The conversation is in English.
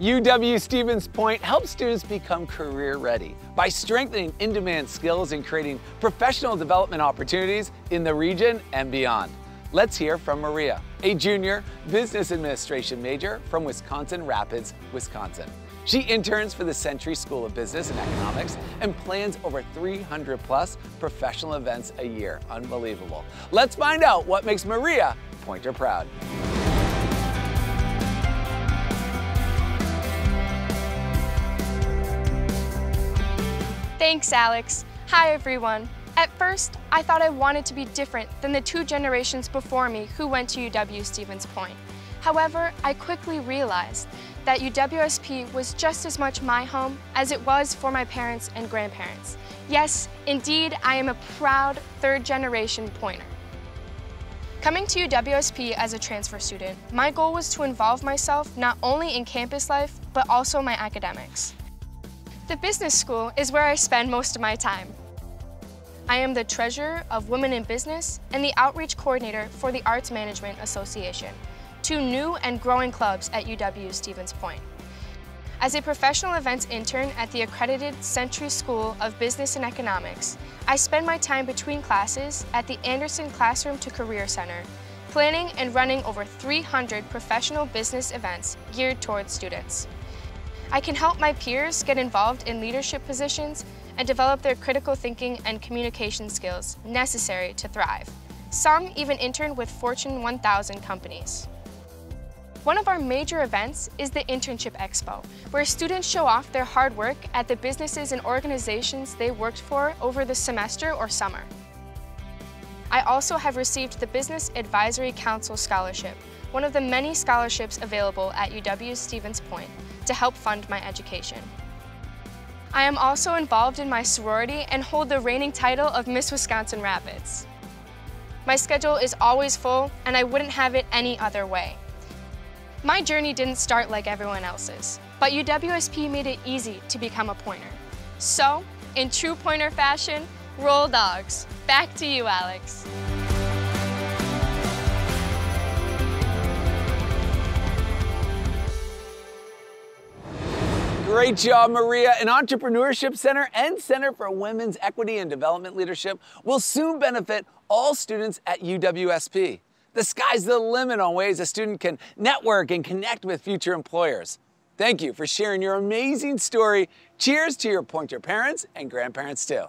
UW Stevens Point helps students become career ready by strengthening in-demand skills and creating professional development opportunities in the region and beyond. Let's hear from Maria, a junior business administration major from Wisconsin Rapids, Wisconsin. She interns for the Sentry School of Business and Economics and plans over 300 plus professional events a year. Unbelievable. Let's find out what makes Maria Pointer proud. Thanks, Alex. Hi, everyone. At first, I thought I wanted to be different than the two generations before me who went to UW Stevens Point. However, I quickly realized that UWSP was just as much my home as it was for my parents and grandparents. Yes, indeed, I am a proud third generation pointer. Coming to UWSP as a transfer student, my goal was to involve myself not only in campus life, but also my academics. The business school is where I spend most of my time. I am the treasurer of Women in Business and the outreach coordinator for the Arts Management Association, two new and growing clubs at UW Stevens Point. As a professional events intern at the accredited Sentry School of Business and Economics, I spend my time between classes at the Anderson Classroom to Career Center, planning and running over 300 professional business events geared towards students. I can help my peers get involved in leadership positions and develop their critical thinking and communication skills necessary to thrive. Some even intern with Fortune 1000 companies. One of our major events is the Internship Expo, where students show off their hard work at the businesses and organizations they worked for over the semester or summer. I also have received the Business Advisory Council Scholarship, one of the many scholarships available at UW Stevens Point to help fund my education. I am also involved in my sorority and hold the reigning title of Miss Wisconsin Rapids. My schedule is always full and I wouldn't have it any other way. My journey didn't start like everyone else's, but UWSP made it easy to become a pointer. So, in true pointer fashion, roll dogs. Back to you, Alex. Great job, Maria. An entrepreneurship center and Center for Women's Equity and Development Leadership will soon benefit all students at UWSP. The sky's the limit on ways a student can network and connect with future employers. Thank you for sharing your amazing story. Cheers to your pointer parents and grandparents too.